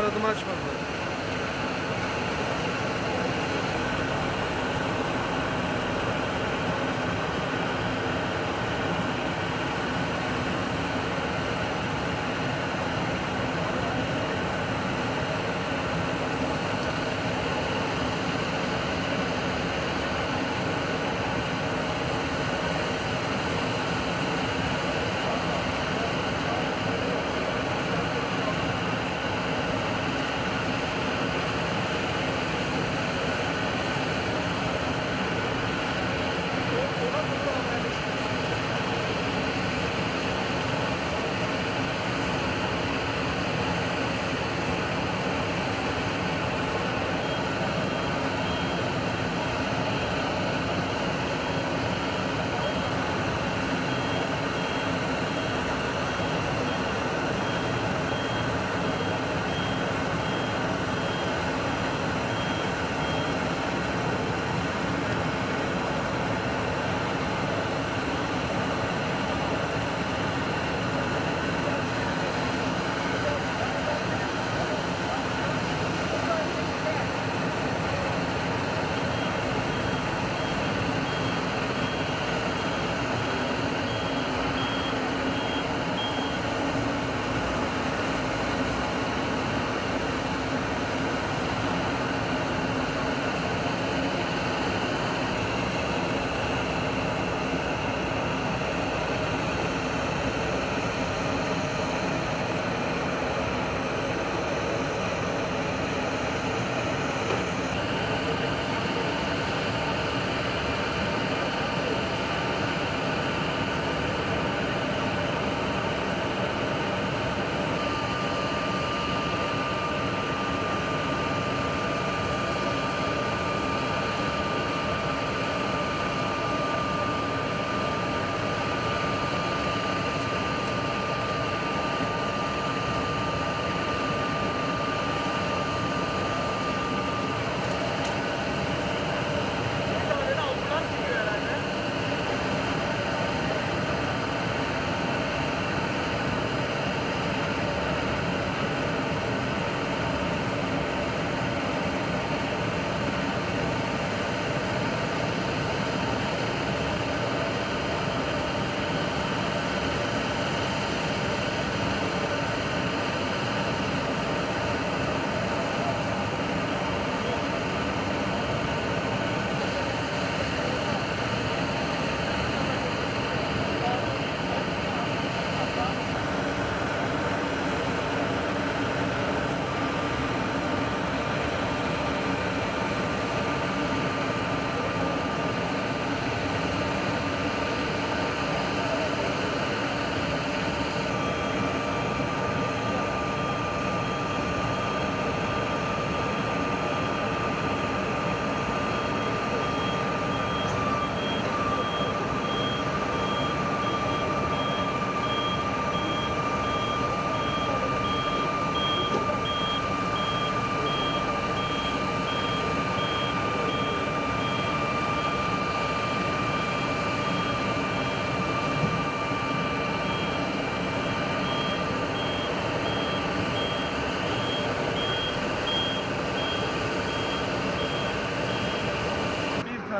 Aradım açmadılar.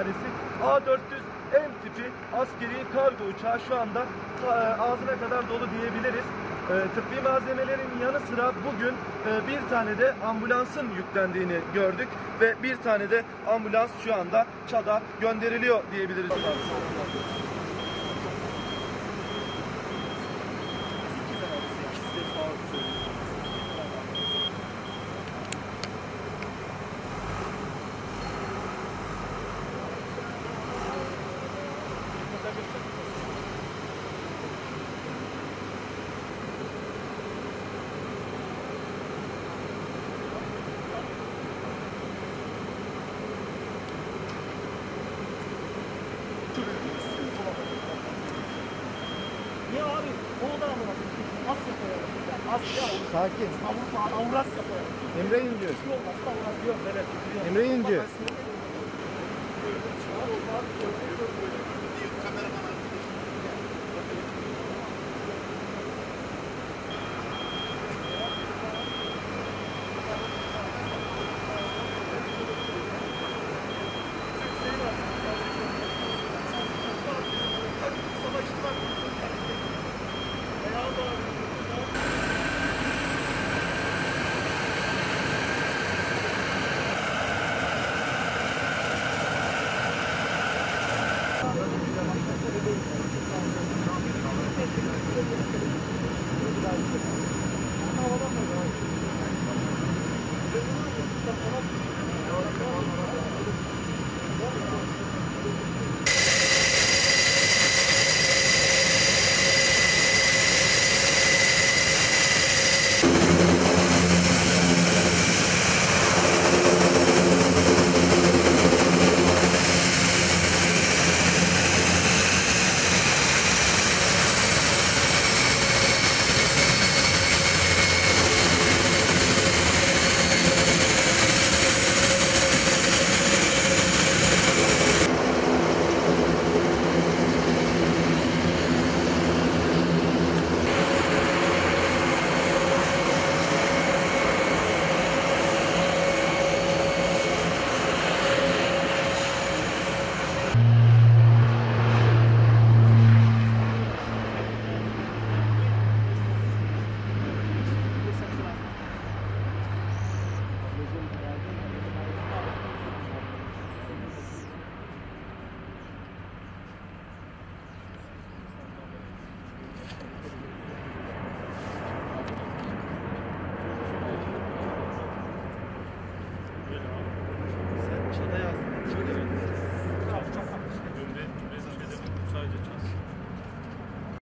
Tanesi A400 M tipi askeri kargo uçağı şu anda e, ağzına kadar dolu diyebiliriz. E, tıbbi malzemelerin yanı sıra bugün e, bir tane de ambulansın yüklendiğini gördük ve bir tane de ambulans şu anda ÇAD'a gönderiliyor diyebiliriz. Sakin. Avrupa, Avrasya koyalım. Emre iniyor. Yok, asla Avras yok. Evet. Emre iniyor.